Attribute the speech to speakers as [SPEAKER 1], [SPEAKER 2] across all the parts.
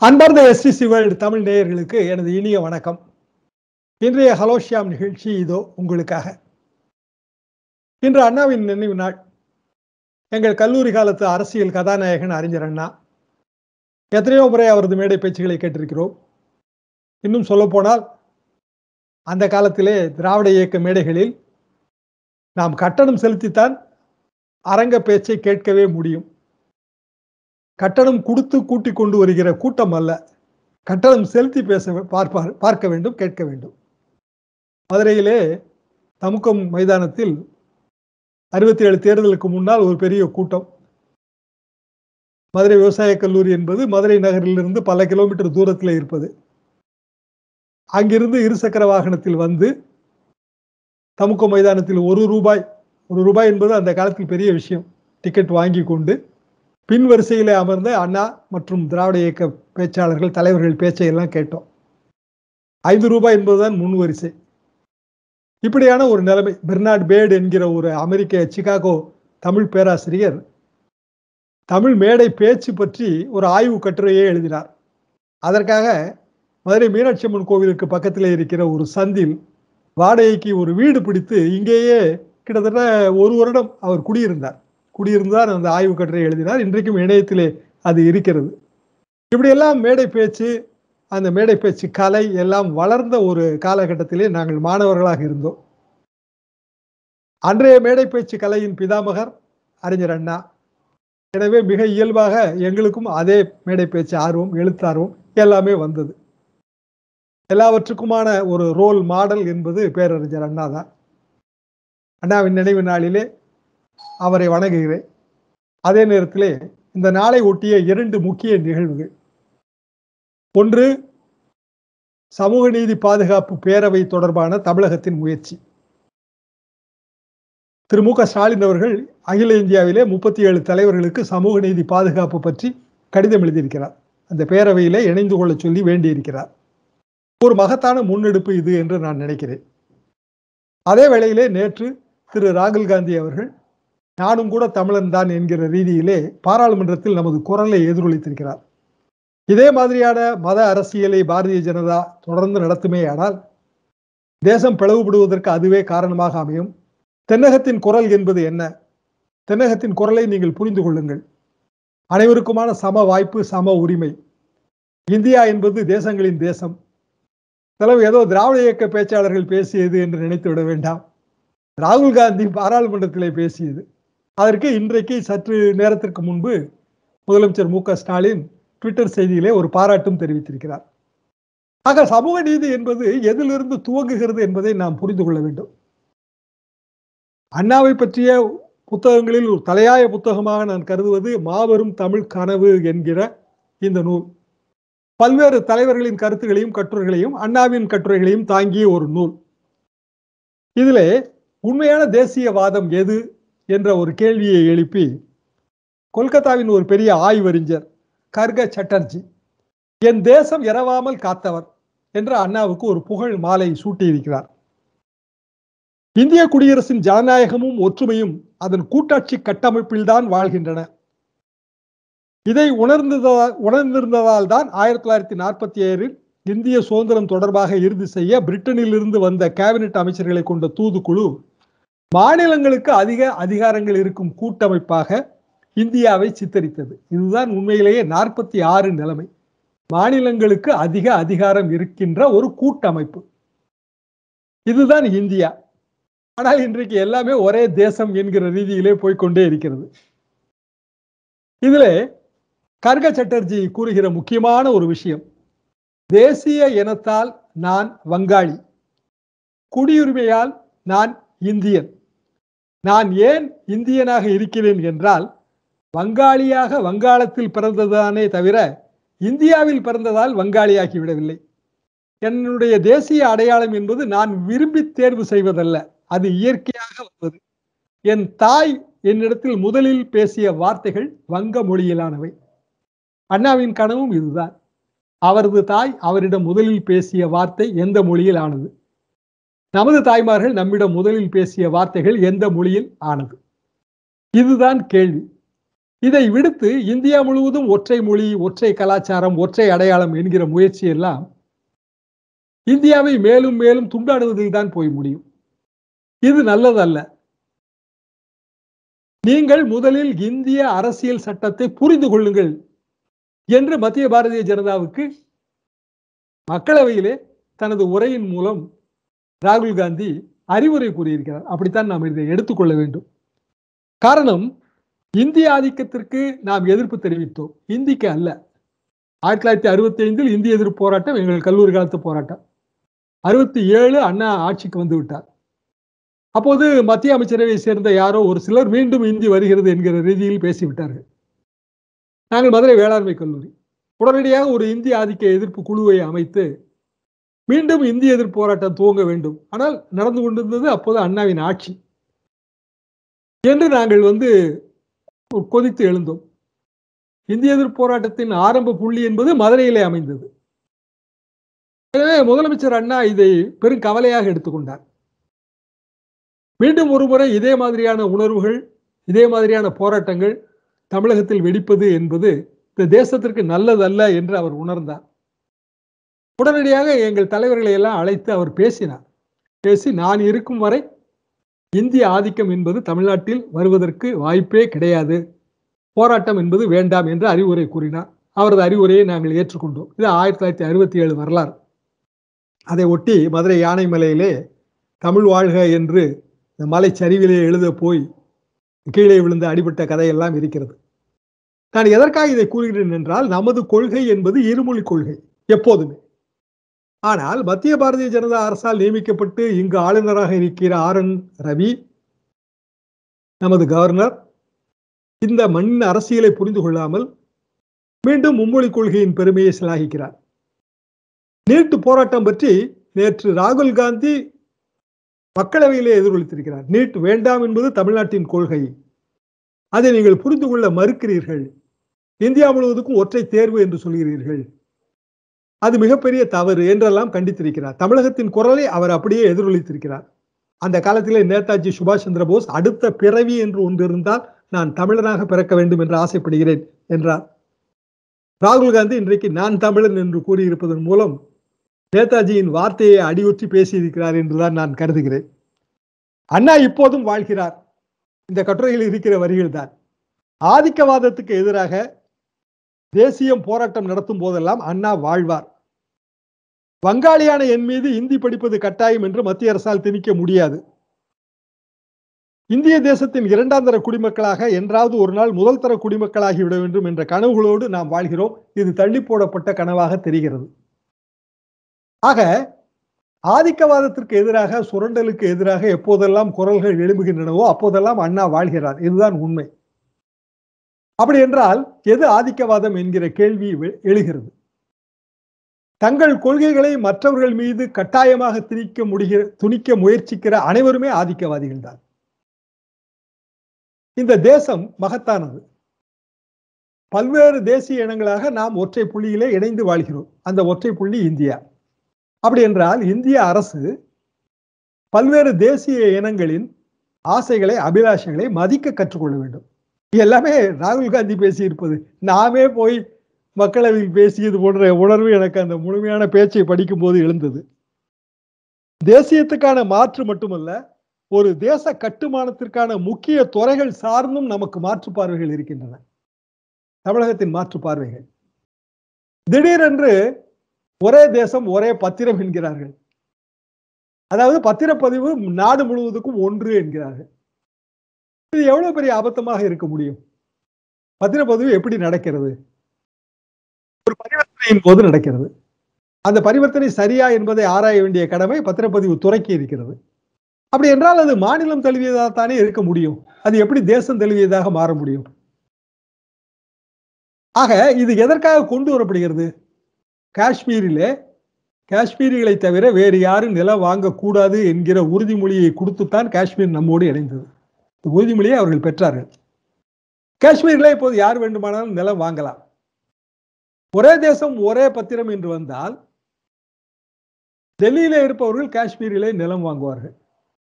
[SPEAKER 1] அன்பார்ந்த STC world Tamil நேயர்களுக்கு எனது இனிய வணக்கம். இன்றைய ஹலோஷியாம் நிகழ்ச்சி இதோ உங்களுக்காக. இன்று அண்ணாவின் நினைவு நாள். எங்கள் கல்லூரி காலத்து அரசியல் கதாநாயகன் அறிஞர் அண்ணா. எத்தனையோ முறை அவரது மேடை பேச்சுகளை கேட்டிருக்கிறோம். இன்னும் சொல்லப்போனால் அந்த காலத்திலே திராவிட இயக்க மேடைகளில் நாம் கட்டணம் செலுத்தித்தான் அரங்க பேச்சை கேட்கவே முடியும். கட்டணம் கொடுத்து கூட்டிக் கொண்டு வருகிற கூட்டம் அல்ல. கட்டணம் செலுத்தி பேச பார்ப்பார் பார்க்க வேண்டும் கேட்க வேண்டும். மதுரையிலே தமுக்கம் மைதானத்தில் அறுபத்தி ஏழு தேர்தலுக்கு முன்னால் ஒரு பெரிய கூட்டம். மதுரை விவசாய கல்லூரி என்பது மதுரை நகரிலிருந்து பல கிலோமீட்டர் தூரத்தில் இருப்பது. அங்கிருந்து இருசக்கர வாகனத்தில் வந்து தமுக்கம் மைதானத்தில் ஒரு ரூபாய் ஒரு ரூபாய் என்பது அந்த காலத்தில் பெரிய விஷயம். டிக்கெட் வாங்கி கொண்டு பின் வரிசையில் அமர்ந்த அண்ணா மற்றும் திராவிட இயக்க பேச்சாளர்கள் தலைவர்கள் பேச்சை எல்லாம் கேட்டோம். ஐந்து ரூபாய் என்பதுதான் முன் வரிசை இப்படியான ஒரு நிலைமை பெர்னாட் பேர்டு என்கிற ஒரு அமெரிக்க சிகாகோ தமிழ் பேராசிரியர் தமிழ் மேடை பேச்சு பற்றி ஒரு ஆய்வு கட்டுரையை எழுதினார். அதற்காக மதுரை மீனாட்சி அம்மன் கோவிலுக்கு பக்கத்தில் இருக்கிற ஒரு சந்தில் வாடகைக்கு ஒரு வீடு பிடித்து இங்கேயே கிட்டத்தட்ட ஒரு வருடம் அவர் குடியிருந்தார். குடியிருந்தார் அந்த ஆய்வு கட்டுரை எழுதினார். இன்றைக்கும் இணையத்திலே அது இருக்கிறது. இப்படியெல்லாம் மேடை பேச்சு அந்த மேடை பேச்சு கலை எல்லாம் வளர்ந்த ஒரு காலகட்டத்திலே நாங்கள் மாணவர்களாக இருந்தோம். அன்றைய மேடை பேச்சு கலையின் பிதாமகர் அறிஞர் அண்ணா. எனவே மிக இயல்பாக எங்களுக்கும் அதே மேடை பேச்சு ஆர்வம் எழுத்தார்வம் எல்லாமே வந்தது. எல்லாவற்றுக்குமான ஒரு ரோல் மாடல் என்பது பேரறிஞர் அண்ணா தான் அண்ணாவின் நினைவு நாளிலே அவரை வணங்குகிறேன். அதே நேரத்திலே இந்த நாளை ஒட்டிய இரண்டு முக்கிய நிகழ்வுகள். ஒன்று சமூக நீதி பாதுகாப்பு பேரவை தொடர்பான தமிழகத்தின் முயற்சி. திரு மு க ஸ்டாலின் அவர்கள் அகில இந்தியாவிலே முப்பத்தி ஏழு தலைவர்களுக்கு சமூக நீதி பாதுகாப்பு பற்றி கடிதம் எழுதியிருக்கிறார். அந்த பேரவையிலே இணைந்து கொள்ள சொல்லி வேண்டியிருக்கிறார். ஒரு மகத்தான முன்னெடுப்பு இது என்று நான் நினைக்கிறேன். அதே வேளையிலே நேற்று திரு ராகுல் காந்தி அவர்கள் நானும் கூட தமிழன் தான் என்கிற ரீதியிலே பாராளுமன்றத்தில் நமது குரலை எதிரொலித்திருக்கிறார். இதே மாதிரியான மத அரசியலை பாரதிய ஜனதா தொடர்ந்து நடத்துமே ஆனால் தேசம் பிளவுபடுவதற்கு அதுவே காரணமாக அமையும். தென்னகத்தின் குரல் என்பது என்ன? தென்னகத்தின் குரலை நீங்கள் புரிந்து கொள்ளுங்கள். அனைவருக்குமான சம வாய்ப்பு சம உரிமை. இந்தியா என்பது தேசங்களின் தேசம். செலவு ஏதோ திராவிட இயக்க பேச்சாளர்கள் பேசியது என்று நினைத்து விட வேண்டாம். ராகுல் காந்தி பாராளுமன்றத்திலே பேசியது. அதற்கு இன்றைக்கு சற்று நேரத்திற்கு முன்பு முதலமைச்சர் மு க ஸ்டாலின் ட்விட்டர் செய்தியிலே ஒரு பாராட்டும் தெரிவித்திருக்கிறார். ஆக சமூக நீதி என்பது எதிலிருந்து துவங்குகிறது என்பதை நாம் புரிந்து கொள்ள வேண்டும். அண்ணாவை பற்றிய புத்தகங்களில் ஒரு தலையாய புத்தகமாக நான் கருதுவது மாபெரும் தமிழ் கனவு என்கிற இந்த நூல். பல்வேறு தலைவர்களின் கருத்துகளையும் கட்டுரைகளையும் அண்ணாவின் கட்டுரைகளையும் தாங்கிய ஒரு நூல். இதிலே உண்மையான தேசியவாதம் எது என்ற ஒரு கேள்வியை எழுப்பி கொல்கத்தாவின் ஒரு பெரிய ஆய்வறிஞர் கர்க சட்டர்ஜி என் தேசம் இரவாமல் காத்தவர் என்ற அண்ணாவுக்கு ஒரு புகழ் மாலை சூட்டியிருக்கிறார். இந்திய குடியரசின் ஜனநாயகமும் ஒற்றுமையும் அதன் கூட்டாட்சி கட்டமைப்பில்தான் வாழ்கின்றன. இதை உணர்ந்ததா உணர்ந்திருந்ததால் தான் ஆயிரத்தி தொள்ளாயிரத்தி நாற்பத்தி ஏழில் இந்திய சுதந்திரம் தொடர்பாக இறுதி செய்ய பிரிட்டனில் இருந்து வந்த கேபினெட் அமைச்சர்களை கொண்ட தூதுக்குழு மாநிலங்களுக்கு அதிக அதிகாரங்கள் இருக்கும் கூட்டமைப்பாக இந்தியாவை சித்தரித்தது. இதுதான் உண்மையிலேயே நாற்பத்தி ஆறு நிலைமை. மாநிலங்களுக்கு அதிக அதிகாரம் இருக்கின்ற ஒரு கூட்டமைப்பு. இதுதான் இந்தியா. ஆனால் இன்றைக்கு எல்லாமே ஒரே தேசம் என்கிற ரீதியிலே போய்கொண்டே இருக்கிறது. இதிலே கர்க சட்டர்ஜி கூறுகிற முக்கியமான ஒரு விஷயம் தேசிய இனத்தால் நான் வங்காளி குடியுரிமையால் நான் இந்தியன். நான் ஏன் இந்தியனாக இருக்கிறேன் என்றால் வங்காளியாக வங்காளத்தில் பிறந்ததானே தவிர இந்தியாவில் பிறந்ததால் வங்காளியாகி விடவில்லை என்னுடைய தேசிய அடையாளம் என்பது நான் விரும்பி தேர்வு செய்வதல்ல அது இயற்கையாக வந்தது. என் தாய் என்னிடத்தில் முதலில் பேசிய வார்த்தைகள் வங்க மொழியிலானவை. அண்ணாவின் கனவும் இதுதான். அவரது தாய் அவரிடம் முதலில் பேசிய வார்த்தை எந்த மொழியில் ஆனது நமது தாய்மார்கள் நம்மிடம் முதலில் பேசிய வார்த்தைகள் எந்த மொழியில் ஆனது? இதுதான் கேள்வி. இதை விடுத்து இந்தியா முழுவதும் ஒற்றை மொழி ஒற்றை கலாச்சாரம் ஒற்றை அடையாளம் என்கிற முயற்சி எல்லாம் இந்தியாவை மேலும் மேலும் துண்டாடுவதில் தான் போய் முடியும். இது நல்லதல்ல. நீங்கள் முதலில் இந்திய அரசியல் சட்டத்தை புரிந்து கொள்ளுங்கள் என்று மத்திய பாரதிய ஜனதாவுக்கு மக்களவையிலே தனது உரையின் மூலம் ராகுல் காந்தி அறிவுரை கூறியிருக்கிறார். அப்படித்தான் நாம் இதை எடுத்துக்கொள்ள வேண்டும். காரணம் இந்திய ஆதிக்கத்திற்கு நாம் எதிர்ப்பு தெரிவித்தோம். இந்திக்கு அல்ல. ஆயிரத்தி தொள்ளாயிரத்தி அறுபத்தி ஐந்தில் இந்திய எதிர்ப்பு போராட்டம் எங்கள் கல்லூரி காலத்து போராட்டம். அறுபத்தி ஏழு அண்ணா ஆட்சிக்கு வந்து விட்டார். அப்போது மத்திய அமைச்சரவை சேர்ந்த யாரோ ஒரு சிலர் மீண்டும் இந்தி வருகிறது என்கிற ரீதியில் பேசிவிட்டார்கள். நாங்கள் மதுரை வேளாண்மை கல்லூரி. உடனடியாக ஒரு இந்திய ஆதிக்க எதிர்ப்பு குழுவை அமைத்து மீண்டும் இந்திய எதிர்ப்பு போராட்டம் துவங்க வேண்டும். ஆனால் நடந்து கொண்டிருந்தது அப்போது அண்ணாவின் ஆட்சி. என்று நாங்கள் வந்து கொதித்து எழுந்தோம். இந்திய எதிர்ப்பு போராட்டத்தின் ஆரம்ப புள்ளி என்பது மதுரையிலே அமைந்தது. எனவே முதலமைச்சர் அண்ணா இதை பெரும் கவலையாக எடுத்துக்கொண்டார். மீண்டும் ஒருமுறை இதே மாதிரியான உணர்வுகள் இதே மாதிரியான போராட்டங்கள் தமிழகத்தில் வெடிப்பது என்பது இந்த தேசத்திற்கு நல்லதல்ல என்று அவர் உணர்ந்தார். உடனடியாக எங்கள் தலைவர்களை எல்லாம் அழைத்து அவர் பேசினார். பேசி நான் இருக்கும் வரை இந்திய ஆதிக்கம் என்பது தமிழ்நாட்டில் வருவதற்கு வாய்ப்பே கிடையாது. போராட்டம் என்பது வேண்டாம் என்று அறிவுரை கூறினார். அவரது அறிவுரையை நாங்கள் ஏற்றுக்கொண்டோம். இது ஆயிரத்தி தொள்ளாயிரத்தி அறுபத்தி ஏழு வரலாறு. அதை ஒட்டி மதுரை யானைமலையிலே தமிழ் வாழ்க என்று இந்த மலை சரிவிலே எழுத போய் கீழே விழுந்த அடிபட்ட கதையெல்லாம் இருக்கிறது. நான் எதற்காக இதை கூறுகிறேன் என்றால் நமது கொள்கை என்பது இருமொழி கொள்கை எப்போதுமே. ஆனால் மத்திய பாரதிய ஜனதா அரசால் நியமிக்கப்பட்டு இங்கு ஆளுநராக இருக்கிற ஆர் என் ரவி நமது கவர்னர் இந்த மண் அரசியலை புரிந்து கொள்ளாமல் மீண்டும் மும்மொழி கொள்கையின் பெருமையை சிலாகிக்கிறார். நீட்டு போராட்டம் பற்றி நேற்று ராகுல் காந்தி மக்களவையிலே எதிரொலித்திருக்கிறார். நீட் வேண்டாம் என்பது தமிழ்நாட்டின் கொள்கை. அதை நீங்கள் புரிந்து கொள்ள மறுக்கிறீர்கள். இந்தியா முழுவதுக்கும் ஒற்றை தேர்வு என்று சொல்கிறீர்கள். அது மிகப்பெரிய தவறு என்றெல்லாம் கண்டித்திருக்கிறார். தமிழகத்தின் குரலை அவர் அப்படியே எதிரொலித்திருக்கிறார். அந்த காலத்திலே நேதாஜி சுபாஷ் சந்திர போஸ் அடுத்த பிறவி என்று ஒன்று இருந்தால் நான் தமிழனாக பிறக்க வேண்டும் என்று ஆசைப்படுகிறேன் என்றார். ராகுல் காந்தி இன்றைக்கு நான் தமிழன் என்று கூறியிருப்பதன் மூலம் நேதாஜியின் வார்த்தையை அடியுற்றி பேசியிருக்கிறார் என்றுதான் நான் கருதுகிறேன். அண்ணா இப்போதும் வாழ்கிறார். இந்த கட்டுரையில் இருக்கிற வரிகள் தான் ஆதிக்கவாதத்துக்கு எதிராக தேசியம் போராட்டம் நடத்தும் போதெல்லாம் அண்ணா வாழ்வார். வங்காளியான என் மீது இந்தி படிப்பது கட்டாயம் என்று மத்திய அரசால் திணிக்க முடியாது. இந்திய தேசத்தின் இரண்டாம் தர குடிமக்களாக என்றாவது ஒரு நாள் முதல் தர குடிமக்களாகிவிட வேண்டும் என்ற கனவுகளோடு நாம் வாழ்கிறோம். இது தள்ளி போடப்பட்ட கனவாக தெரிகிறது. ஆக ஆதிக்கவாதத்திற்கு எதிராக சுரண்டலுக்கு எதிராக எப்போதெல்லாம் குரல்கள் எழும்புகின்றனவோ அப்போதெல்லாம் அண்ணா வாழ்கிறார். இதுதான் உண்மை. அப்படி என்றால் எது ஆதிக்கவாதம் என்கிற கேள்வி எழுகிறது? தங்கள் கொள்கைகளை மற்றவர்கள் மீது கட்டாயமாக திணிக்க முடிகிற துணிக்க முயற்சிக்கிற அனைவருமே ஆதிக்கவாதிகள் தான். இந்த தேசம் மகத்தானது. பல்வேறு தேசிய இனங்களாக நாம் ஒற்றை புள்ளியிலே இணைந்து வாழ்கிறோம். அந்த ஒற்றை புள்ளி இந்தியா. அப்படி என்றால் இந்திய அரசு பல்வேறு தேசிய இனங்களின் ஆசைகளை அபிலாஷைகளை மதிக்க கற்றுக்கொள்ள வேண்டும். எல்லாமே ராகுல் காந்தி பேசியிருப்பது. நாமே போய் மக்களவையில் பேசியது போன்ற உணர்வு எனக்கு அந்த முழுமையான பேச்சை படிக்கும்போது எழுந்தது. தேசியத்துக்கான மாற்று மட்டுமல்ல ஒரு தேச கட்டுமானத்திற்கான முக்கிய துறைகள் சார்ந்தும் நமக்கு மாற்று பார்வைகள் இருக்கின்றன. தமிழகத்தின் மாற்று பார்வைகள். திடீரென்று ஒரே தேசம் ஒரே பத்திரம் என்கிறார்கள். அதாவது பத்திரப்பதிவு நாடு முழுவதுக்கும் ஒன்று என்கிறார்கள். இது எவ்வளவு பெரிய அபத்தமாக இருக்க முடியும்? பத்திரப்பதிவு எப்படி நடக்கிறது? பரிவர்த்தனையின் போது நடக்கிறது. அந்த பரிவர்த்தனை சரியா என்பதை ஆராய வேண்டிய கடமை பத்திரப்பதிவு துறைக்கு இருக்கிறது. அப்படி என்றால் அது மாநிலம் தழுவியதாக தானே இருக்க முடியும். அது எப்படி தேசம் தழுவியதாக மாற முடியும்? ஆக இது எதற்காக கொண்டு வரப்படுகிறது? காஷ்மீரிலே காஷ்மீரிகளை தவிர வேறு யாரும் நிலம் வாங்கக்கூடாது என்கிற உறுதிமொழியை கொடுத்துத்தான் காஷ்மீர் நம்மோடு இணைந்தது. உறுதிமொழியை அவர்கள் பெற்றார்கள். காஷ்மீரில் இப்போது யார் வேண்டுமானாலும் நிலம் வாங்கலாம். ஒரே தேசம் ஒரே பத்திரம் என்று வந்தால் டெல்லியில இருப்பவர்கள் காஷ்மீரிலே நிலம் வாங்குவார்கள்.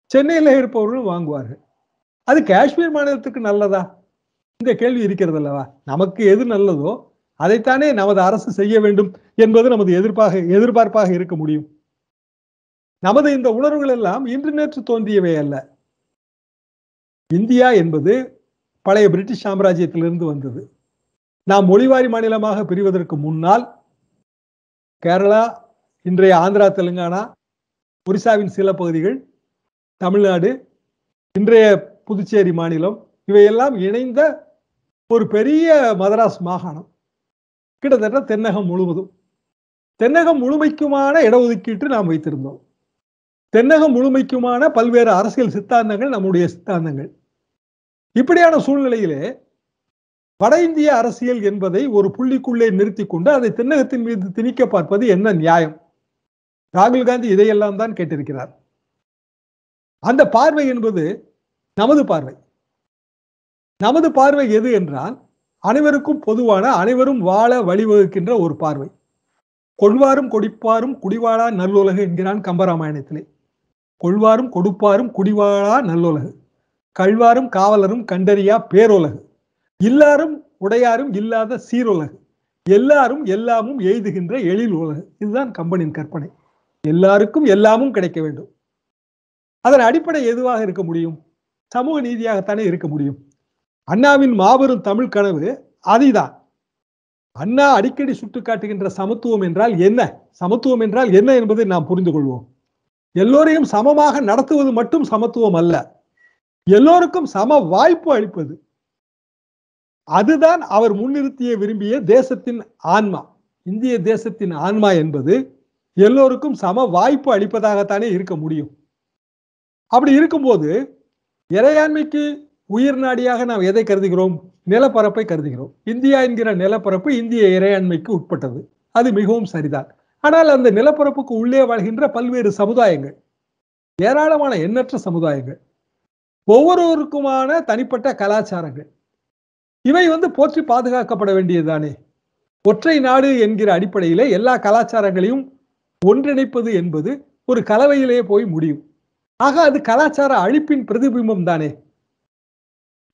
[SPEAKER 1] சென்னையில இருப்பவர்கள் வாங்குவார்கள். அது காஷ்மீர் மாநிலத்துக்கு நல்லதா? இந்த கேள்வி இருக்கிறது அல்லவா? நமக்கு எது நல்லதோ அதைத்தானே நமது அரசு செய்ய வேண்டும் என்பது நமது எதிர்ப்பாக எதிர்பார்ப்பாக இருக்க முடியும். நமது இந்த உணர்வுகள் எல்லாம் இன்று நேற்று தோன்றியவை அல்ல. இந்தியா என்பது பழைய பிரிட்டிஷ் சாம்ராஜ்யத்திலிருந்து வந்தது. நாம் மொழிவாரி மாநிலமாக பிரிவதற்கு முன்னால் கேரளா இன்றைய ஆந்திரா தெலுங்கானா ஒரிசாவின் சில பகுதிகள் தமிழ்நாடு இன்றைய புதுச்சேரி மாநிலம் இவையெல்லாம் இணைந்த ஒரு பெரிய மதராஸ் மாகாணம். கிட்டத்தட்ட தென்னகம் முழுவதும். தென்னகம் முழுமைக்குமான இடஒதுக்கீட்டு நாம் வைத்திருந்தோம். தென்னகம் முழுமைக்குமான பல்வேறு அரசியல் சித்தாந்தங்கள் நம்முடைய சித்தாந்தங்கள். இப்படியான சூழ்நிலையிலே வட இந்திய அரசியல் என்பதை ஒரு புள்ளிக்குள்ளே நிறுத்தி கொண்டு அதை தென்னகத்தின் மீது திணிக்க பார்ப்பது என்ன நியாயம்? ராகுல் காந்தி இதையெல்லாம் தான் கேட்டிருக்கிறார். அந்த பார்வை என்பது நமது பார்வை. நமது பார்வை எது என்றால் அனைவருக்கும் பொதுவான அனைவரும் வாழ வழிவகுக்கின்ற ஒரு பார்வை. கொள்வாரும் கொடிப்பாரும் குடிவாழா நல்லுலகு என்கிறான் கம்பராமாயணத்திலே. கொள்வாரும் கொடுப்பாரும் குடிவாழா நல்லுலகு. கழ்வாரும் காவலரும் கண்டறியா பேருலகு. இல்லாரும் உடையாரும் இல்லாத சீருலகு. எல்லாரும் எல்லாமும் எய்துகின்ற எழில் உலகு. இதுதான் கம்பனின் கற்பனை. எல்லாருக்கும் எல்லாமும் கிடைக்க வேண்டும். அதன் அடிப்படை எதுவாக இருக்க முடியும்? சமூக நீதியாகத்தானே இருக்க முடியும்? அண்ணாவின் மாபெரும் தமிழ் கனவு அதுதான் அண்ணா அடிக்கடி சுட்டுக்காட்டுகின்ற சமத்துவம் என்றால் என்ன? சமத்துவம் என்றால் என்ன என்பதை நாம் புரிந்து கொள்வோம். எல்லோரையும் சமமாக நடத்துவது மட்டும் சமத்துவம் அல்ல. எல்லோருக்கும் சம வாய்ப்பு அளிப்பது. அதுதான் அவர் முன்னிறுத்திய விரும்பிய தேசத்தின் ஆன்மா. இந்திய தேசத்தின் ஆன்மா என்பது எல்லோருக்கும் சம வாய்ப்பு அளிப்பதாகத்தானே இருக்க முடியும். அப்படி இருக்கும்போது இறையாண்மைக்கு உயிர் நாடியாக நாம் எதை கருதுகிறோம்? நிலப்பரப்பை கருதுகிறோம். இந்தியா என்கிற நிலப்பரப்பு இந்திய இறையாண்மைக்கு உட்பட்டது. அது மிகவும் சரிதான். ஆனால் அந்த நிலப்பரப்புக்கு உள்ளே வாழ்கின்ற பல்வேறு சமுதாயங்கள் ஏராளமான எண்ணற்ற சமுதாயங்கள் ஒவ்வொருவருக்குமான தனிப்பட்ட கலாச்சாரங்கள் இவை வந்து போற்றி பாதுகாக்கப்பட வேண்டியதுதானே? ஒற்றை நாடு என்கிற அடிப்படையிலே எல்லா கலாச்சாரங்களையும் ஒன்றிணைப்பது என்பது ஒரு கலவையிலே போய் முடியும். ஆக அது கலாச்சார அழிப்பின் பிரதிபிம்பம் தானே?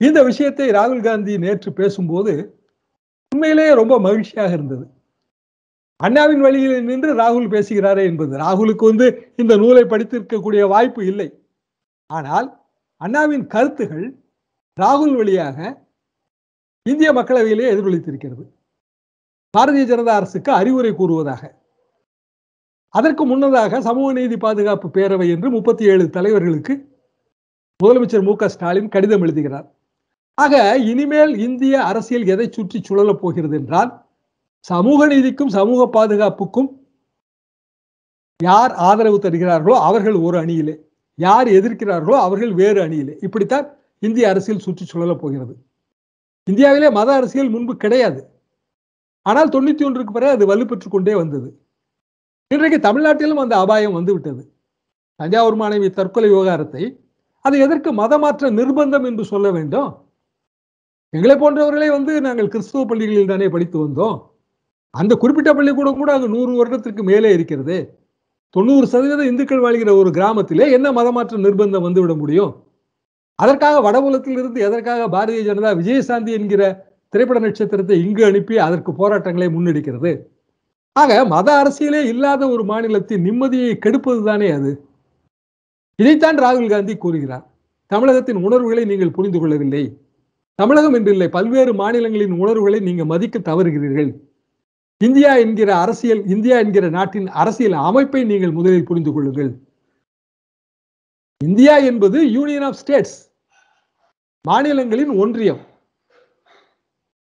[SPEAKER 1] இந்த விஷயத்தை ராகுல் காந்தி நேற்று பேசும்போது உண்மையிலேயே ரொம்ப மகிழ்ச்சியாக இருந்தது. அண்ணாவின் வழியில் நின்று ராகுல் பேசுகிறாரே என்பது. ராகுலுக்கு வந்து இந்த நூலை படித்திருக்கக்கூடிய வாய்ப்பு இல்லை. ஆனால் அண்ணாவின் கருத்துகள் ராகுல் வழியாக இந்திய மக்களவையிலே எதிரொலித்திருக்கிறது. பாரதிய ஜனதா அரசுக்கு அறிவுரை கூறுவதாக. அதற்கு முன்னதாக சமூக நீதி பாதுகாப்பு பேரவை என்று முப்பத்தி ஏழு தலைவர்களுக்கு முதலமைச்சர் மு க ஸ்டாலின் கடிதம் எழுதுகிறார். ஆக இனிமேல் இந்திய அரசியல் எதை சுற்றி சுழலப் போகிறது என்றால் சமூக நீதிக்கும் சமூக பாதுகாப்புக்கும் யார் ஆதரவு தருகிறார்களோ அவர்கள் ஒரு அணியிலே. யார் எதிர்க்கிறார்களோ அவர்கள் வேறு அணியிலே. இப்படித்தான் இந்திய அரசியல் சுற்றி சுழலப் போகிறது. இந்தியாவிலே மத அரசியல் முன்பு கிடையாது. ஆனால் தொண்ணூத்தி ஒன்றுக்கு பிறகு அது வலுப்பெற்று கொண்டே வந்தது. இன்றைக்கு தமிழ்நாட்டிலும் அந்த அபாயம் வந்துவிட்டது தஞ்சாவூர் மாணவி தற்கொலை விவகாரத்தை அது எதற்கு மதமாற்ற நிர்பந்தம் என்று சொல்ல வேண்டும்? எங்களை போன்றவர்களே வந்து நாங்கள் கிறிஸ்துவ பள்ளிகளில் தானே படித்து வந்தோம். அந்த குறிப்பிட்ட பள்ளிக்கூடம் கூட அங்கு நூறு வருடத்திற்கு மேலே இருக்கிறது. தொண்ணூறு சதவீதம் இந்துக்கள் வாழ்கிற ஒரு கிராமத்திலே என்ன மதமாற்ற நிர்பந்தம் வந்துவிட முடியும்? அதற்காக வடபுலத்தில் எதற்காக பாரதிய ஜனதா விஜயசாந்தி என்கிற திரைப்பட நட்சத்திரத்தை இங்கு அனுப்பி அதற்கு போராட்டங்களை முன்னெடுக்கிறது? ஆக மத அரசியலே இல்லாத ஒரு மாநிலத்தின் நிம்மதியை கெடுப்பது தானே அது? இதைத்தான் ராகுல் காந்தி கூறுகிறார். தமிழகத்தின் உணர்வுகளை நீங்கள் புரிந்து கொள்ளவில்லை. தமிழகம் என்றில்லை பல்வேறு மாநிலங்களின் உணர்வுகளை நீங்கள் மதிக்க தவறுகிறீர்கள். இந்தியா என்கிற அரசியல் இந்தியா என்கிற நாட்டின் அரசியல் அமைப்பை நீங்கள் முதலில் புரிந்து கொள்ளுங்கள். இந்தியா என்பது யூனியன் ஆஃப் ஸ்டேட்ஸ் மாநிலங்களின் ஒன்றியம்.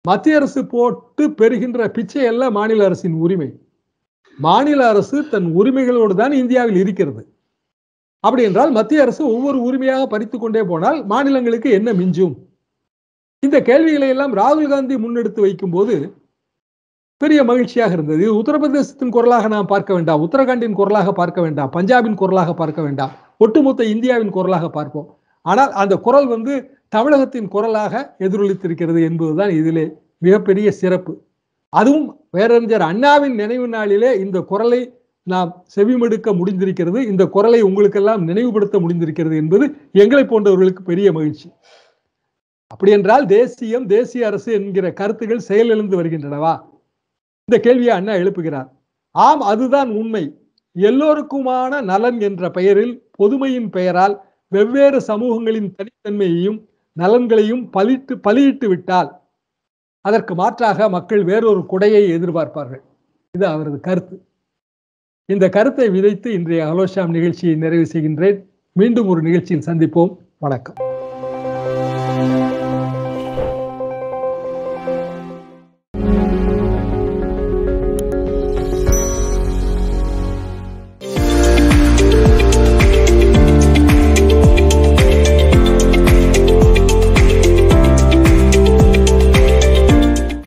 [SPEAKER 1] மத்திய அரசு போட்டு பெறுகின்ற பிச்சை அல்ல மாநில அரசின் உரிமை. மாநில அரசு தன் உரிமைகளோடு தான் இந்தியாவில் இருக்கிறது. அப்படி என்றால் மத்திய அரசு ஒவ்வொரு உரிமையாக பறித்து கொண்டே போனால் மாநிலங்களுக்கு என்ன மிஞ்சும்? இந்த கேள்விகளை எல்லாம் ராகுல் காந்தி முன்னெடுத்து வைக்கும் போது பெரிய மகிழ்ச்சியாக இருந்தது. இது உத்தரப்பிரதேசத்தின் குரலாக நாம் பார்க்க வேண்டாம் உத்தரகாண்டின் குரலாக பார்க்க வேண்டாம் பஞ்சாபின் குரலாக பார்க்க வேண்டாம். ஒட்டுமொத்த இந்தியாவின் குரலாக பார்ப்போம். ஆனால் அந்த குரல் வந்து தமிழகத்தின் குரலாக எதிரொலித்திருக்கிறது என்பதுதான் இதிலே மிகப்பெரிய சிறப்பு. அதுவும் பேரறிஞர் அண்ணாவின் நினைவு நாளிலே இந்த குரலை நாம் செவிமடுக்க முடிந்திருக்கிறது. இந்த குரலை உங்களுக்கெல்லாம் நினைவுபடுத்த முடிந்திருக்கிறது என்பது எங்களை போன்றவர்களுக்கு பெரிய மகிழ்ச்சி. அப்படியென்றால் தேசியம் தேசிய அரசு என்கிற கருத்துகள் செயலிழந்து வருகின்றனவா? இந்த கேள்வியை அண்ணா எழுப்புகிறார். ஆம் அதுதான் உண்மை. எல்லோருக்குமான நலன் என்ற பெயரில் பொதுமையின் பெயரால் வெவ்வேறு சமூகங்களின் தனித்தன்மையையும் நலன்களையும் பலிட்டு பலியிட்டு விட்டால் அதற்கு மாற்றாக மக்கள் வேறொரு குடையை எதிர்பார்ப்பார்கள். இது அவரது கருத்து. இந்த கருத்தை விதைத்து இன்றைய அலோஷாம் நிகழ்ச்சியை நிறைவு செய்கின்றேன். மீண்டும் ஒரு நிகழ்ச்சியில் சந்திப்போம். வணக்கம்.